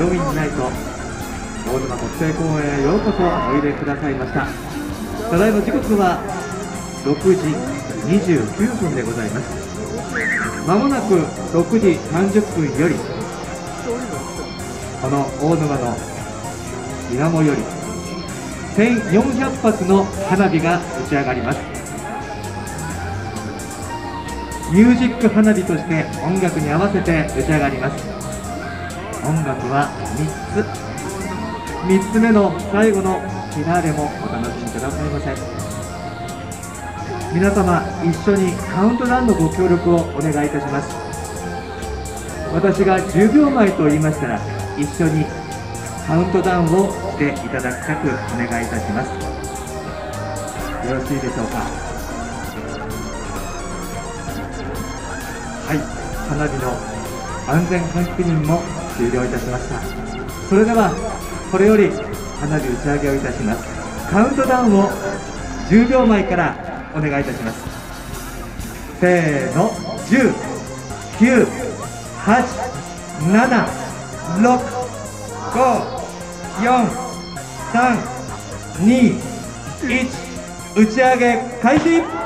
ロウィンナイト大沼国際公園へようこそおいでくださいました。ただいま時刻は6時29分でございます。まもなく6時30分よりこの大沼の水面より1400発の花火が打ち上がります。ミュージック花火として音楽に合わせて打ち上がります。音楽は3つ。3つ目の最後のフィナーレもお楽しみくださいませ。皆様一緒にカウントダウンのご協力をお願いいたします。私が10秒前と言いましたら一緒にカウントダウンをしていただきたくお願いいたします。よろしいでしょうか？はい。花火の安全確認も終了いたしました。それではこれより花火打ち上げをいたします。カウントダウンを10秒前からお願いいたします。せーの10 9 8 7 6 5 4 3 2 1打ち上げ開始！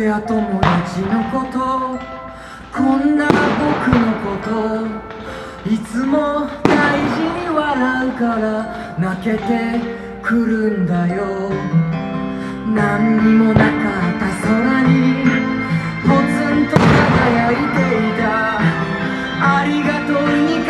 や友達のことこんな僕のこといつも大事に笑うから泣けてくるんだよ。何にもなかった空にポツンと輝いていた。ありがとうに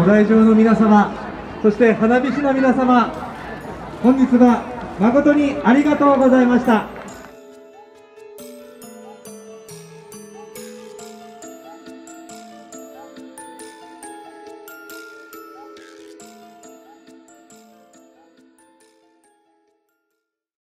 ご来場の皆様そして花火師の皆様本日は誠にありがとうございました。